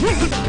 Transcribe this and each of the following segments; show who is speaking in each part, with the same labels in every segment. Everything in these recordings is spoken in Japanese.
Speaker 1: Huh?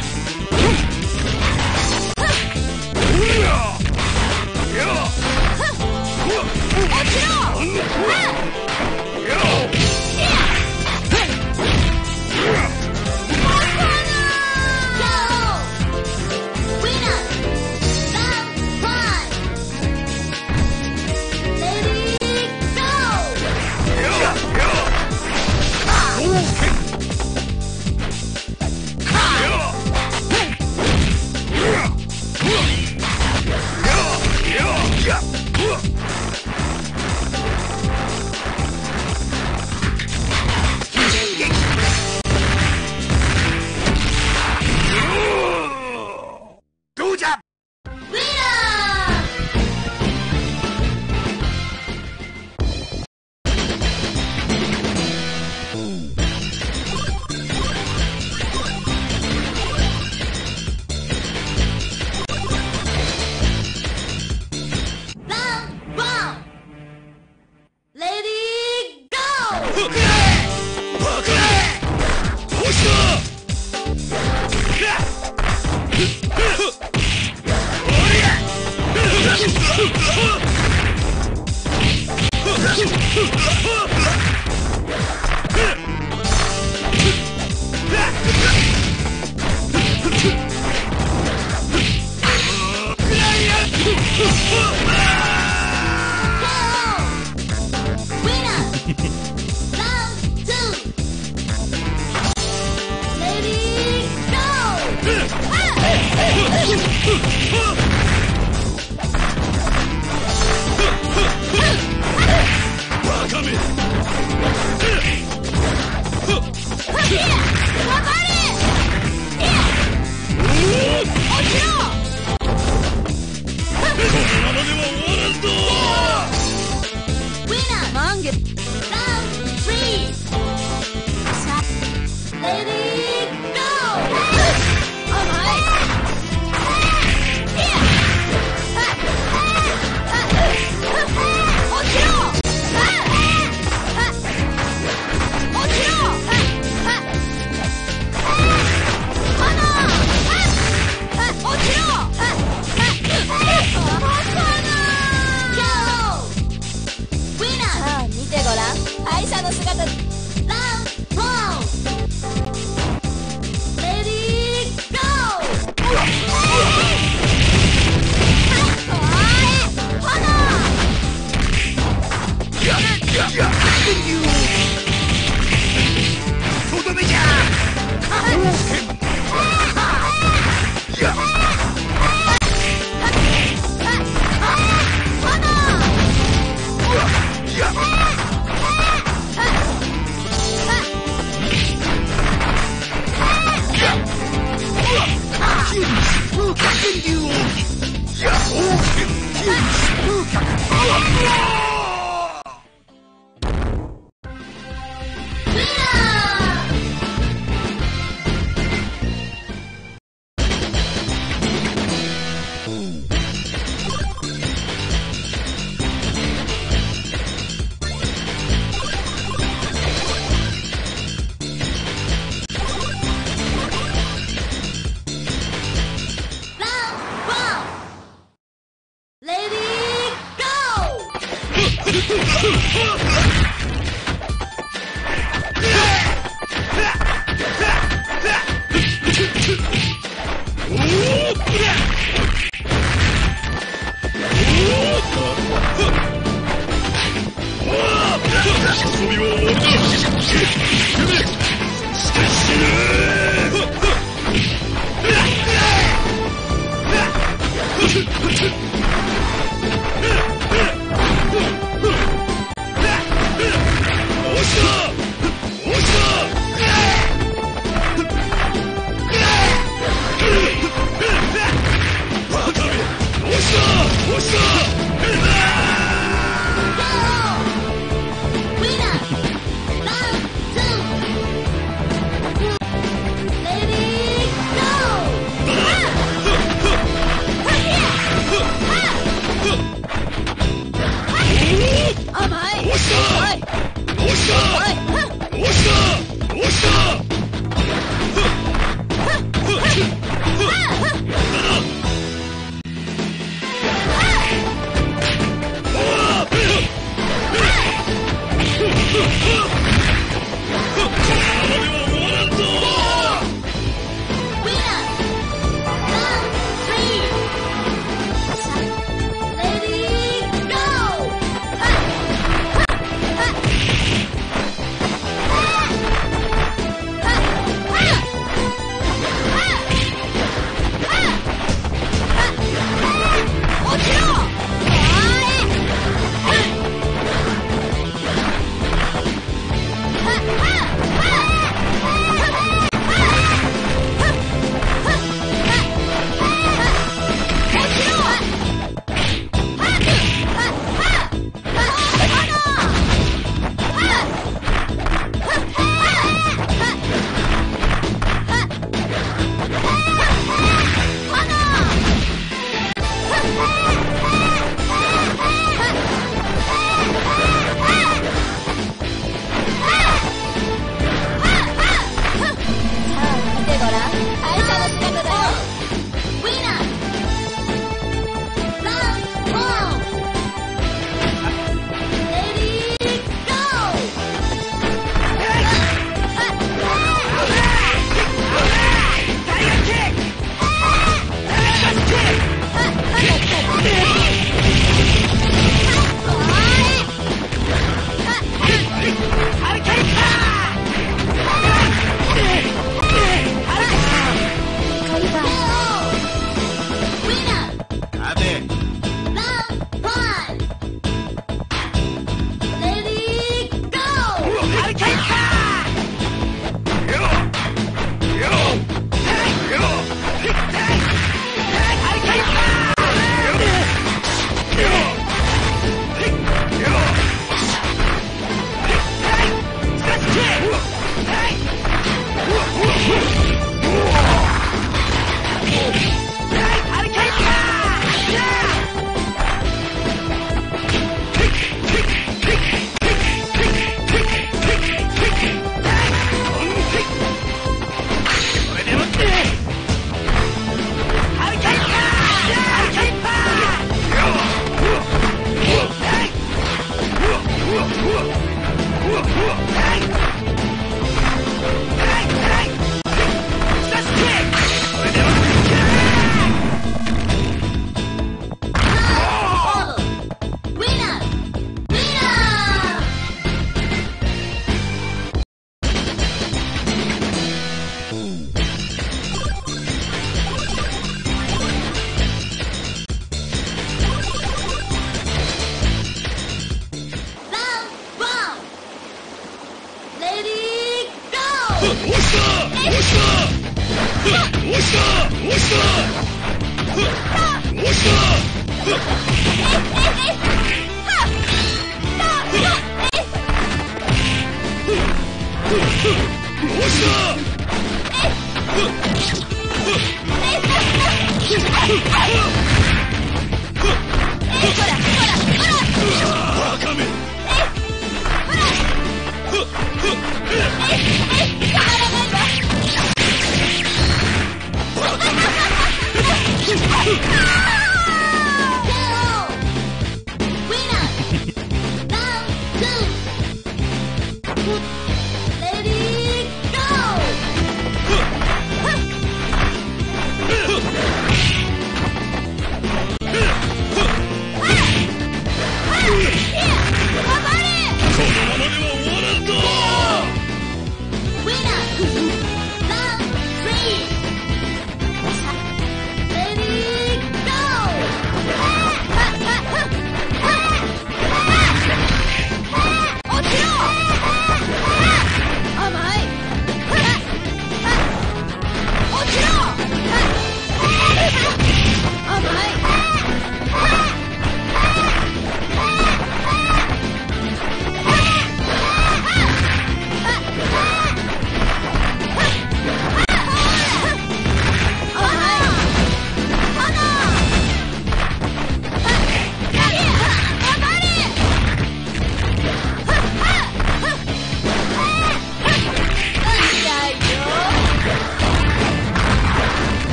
Speaker 1: うん。Hush, hush, hush, Yeah.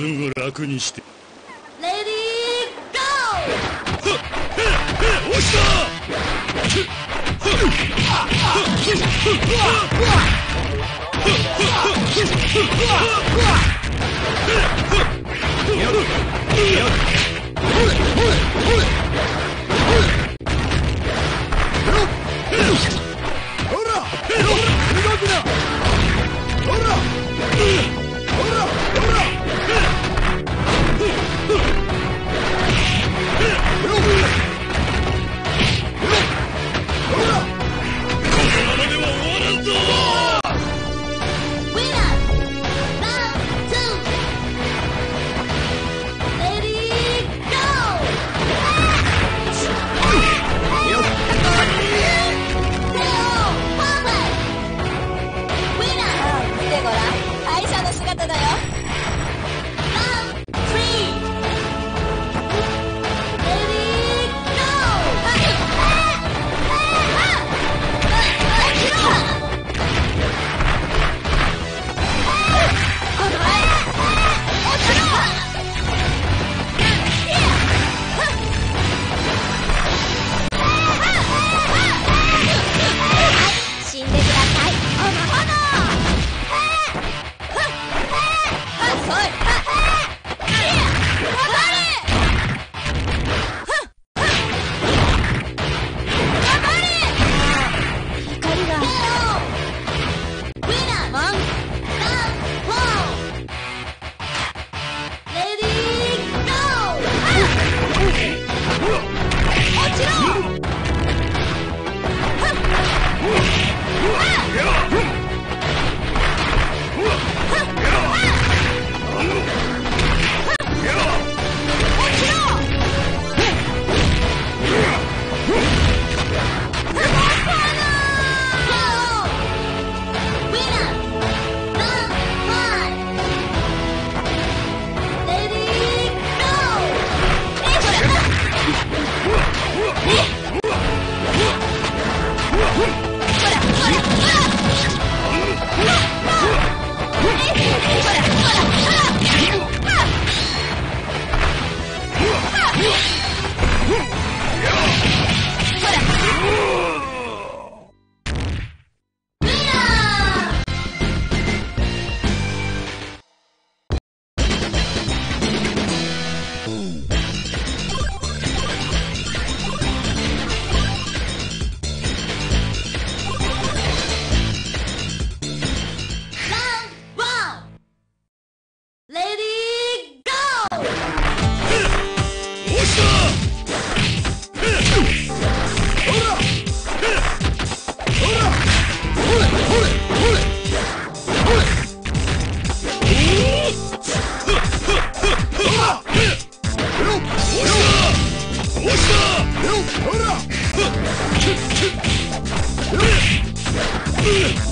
Speaker 2: すぐ楽にして。
Speaker 1: レディーゴー
Speaker 2: 押
Speaker 1: レディー Ugh!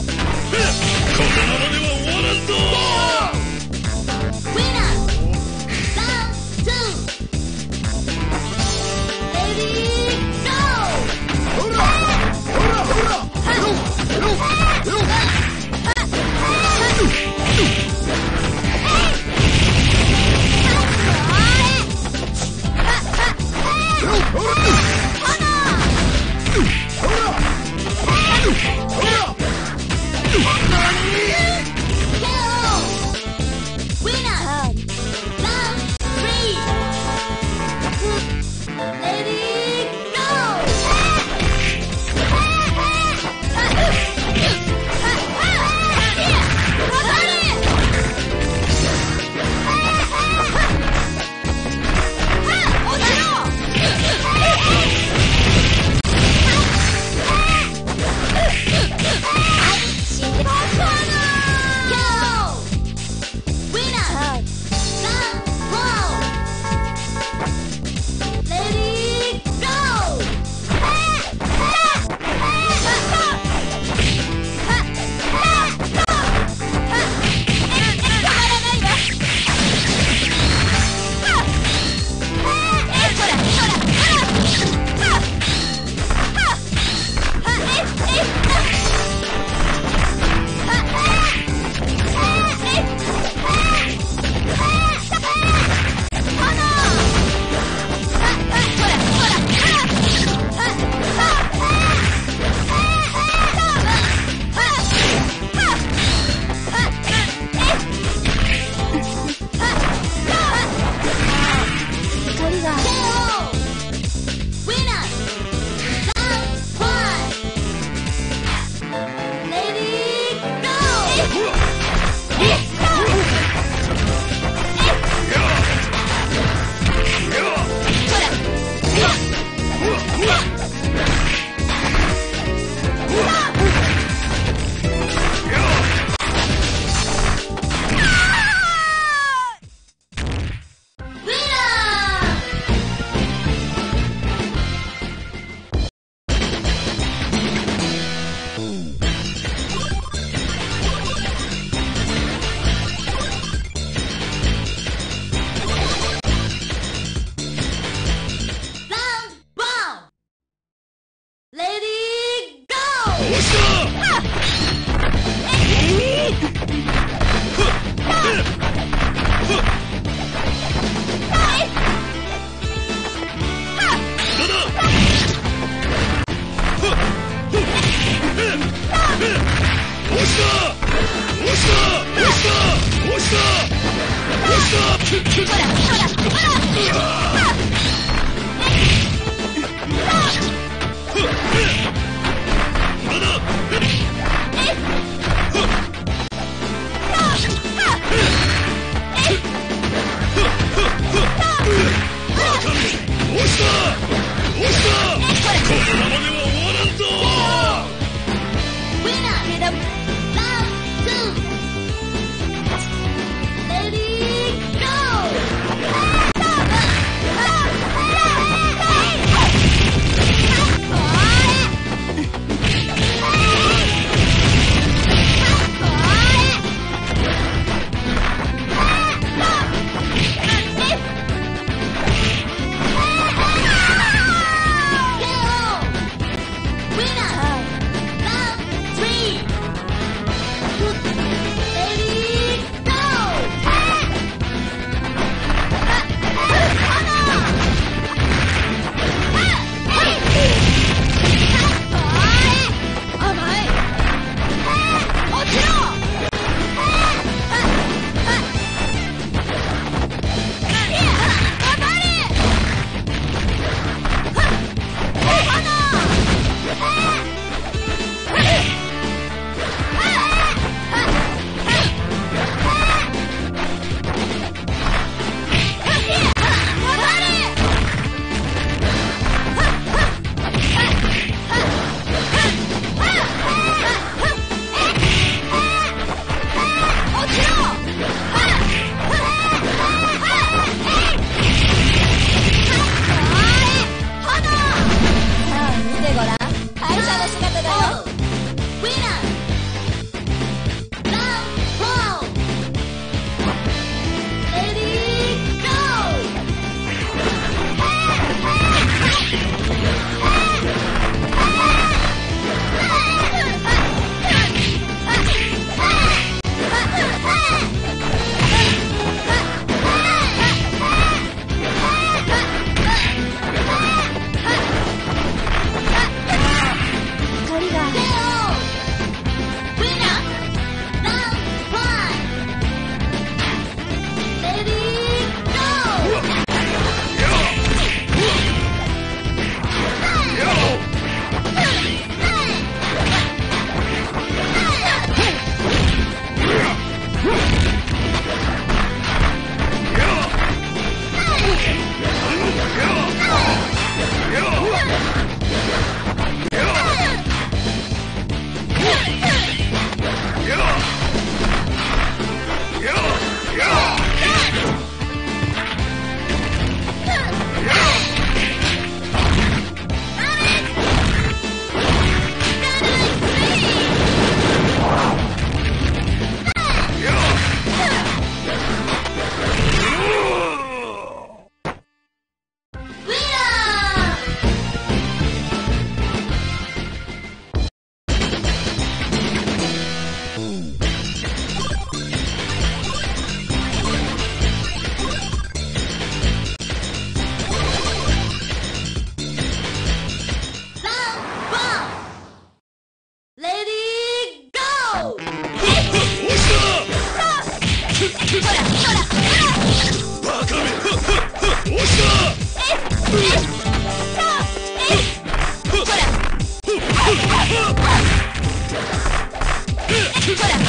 Speaker 2: Ha!